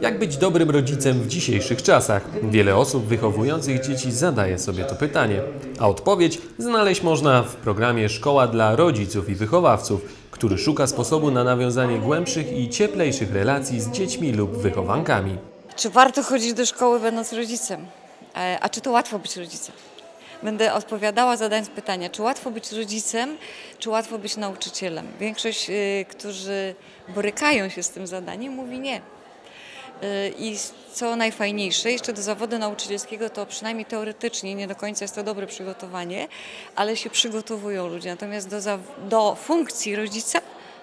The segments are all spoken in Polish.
Jak być dobrym rodzicem w dzisiejszych czasach? Wiele osób wychowujących dzieci zadaje sobie to pytanie, a odpowiedź znaleźć można w programie Szkoła dla rodziców i wychowawców, który szuka sposobu na nawiązanie głębszych i cieplejszych relacji z dziećmi lub wychowankami. Czy warto chodzić do szkoły będąc rodzicem? E, A czy to łatwo być rodzicem? Będę odpowiadała zadając pytania, czy łatwo być rodzicem, czy łatwo być nauczycielem? Większość, y, którzy borykają się z tym zadaniem, mówi nie. Y, I co najfajniejsze, jeszcze do zawodu nauczycielskiego to przynajmniej teoretycznie, nie do końca jest to dobre przygotowanie, ale się przygotowują ludzie. Natomiast do, do funkcji rodzica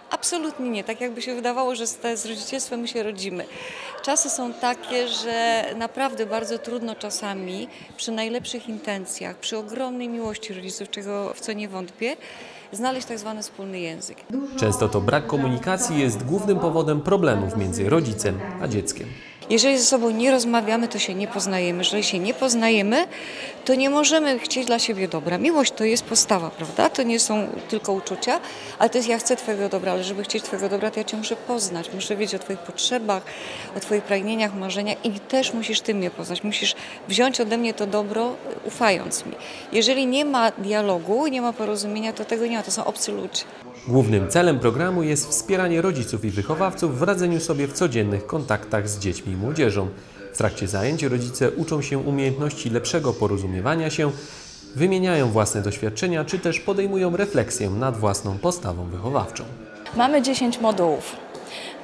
absolutnie nie. Tak jakby się wydawało, że z, rodzicielstwem my się rodzimy. Czasy są takie, że naprawdę bardzo trudno czasami przy najlepszych intencjach, przy ogromnej miłości rodziców, czego w co nie wątpię, znaleźć tak zwany wspólny język. Często to brak komunikacji jest głównym powodem problemów między rodzicem a dzieckiem. Jeżeli ze sobą nie rozmawiamy, to się nie poznajemy. Jeżeli się nie poznajemy, to nie możemy chcieć dla siebie dobra. Miłość to jest postawa, prawda? To nie są tylko uczucia, ale to jest ja chcę Twojego dobra, ale żeby chcieć Twojego dobra, to ja Cię muszę poznać. Muszę wiedzieć o Twoich potrzebach, o Twoich pragnieniach, marzeniach i też musisz Ty mnie poznać. Musisz wziąć ode mnie to dobro, ufając mi. Jeżeli nie ma dialogu, nie ma porozumienia, to tego nie ma. To są obcy ludzie. Głównym celem programu jest wspieranie rodziców i wychowawców w radzeniu sobie w codziennych kontaktach z dziećmi i młodzieżą. W trakcie zajęć rodzice uczą się umiejętności lepszego porozumiewania się, wymieniają własne doświadczenia czy też podejmują refleksję nad własną postawą wychowawczą. Mamy 10 modułów.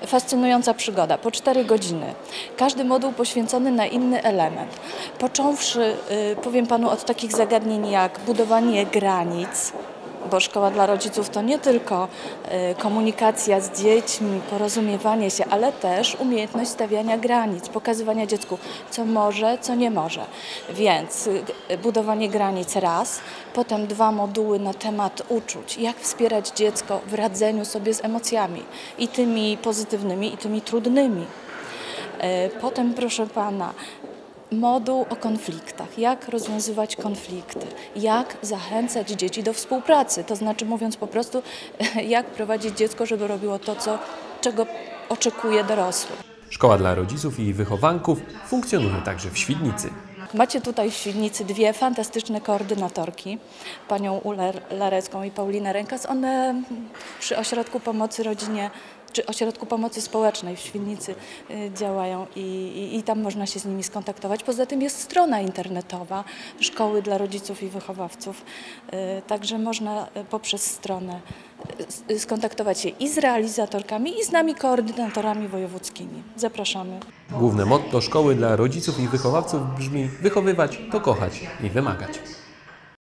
Fascynująca przygoda, po 4 godziny. Każdy moduł poświęcony na inny element. Począwszy, y, powiem Panu, od takich zagadnień jak budowanie granic, bo szkoła dla rodziców to nie tylko y, komunikacja z dziećmi, porozumiewanie się, ale też umiejętność stawiania granic, pokazywania dziecku, co może, co nie może. Więc y, budowanie granic raz, potem dwa moduły na temat uczuć, jak wspierać dziecko w radzeniu sobie z emocjami i tymi pozytywnymi, i tymi trudnymi. E, Potem, proszę pana, moduł o konfliktach. Jak rozwiązywać konflikty? Jak zachęcać dzieci do współpracy? To znaczy, mówiąc po prostu, jak prowadzić dziecko, żeby robiło to, co, czego oczekuje dorosły. Szkoła dla rodziców i wychowanków funkcjonuje także w Świdnicy. Macie tutaj w Świdnicy dwie fantastyczne koordynatorki, panią Ulę Larecką i Paulinę Rękas. One przy Ośrodku Pomocy Rodzinie czy Ośrodku Pomocy Społecznej w Świdnicy y, działają i, i, i tam można się z nimi skontaktować. Poza tym jest strona internetowa Szkoły dla Rodziców i Wychowawców, y, także można y, poprzez stronę skontaktować się i z realizatorkami, i z nami koordynatorami wojewódzkimi. Zapraszamy. Główne motto szkoły dla rodziców i wychowawców brzmi wychowywać to kochać i wymagać.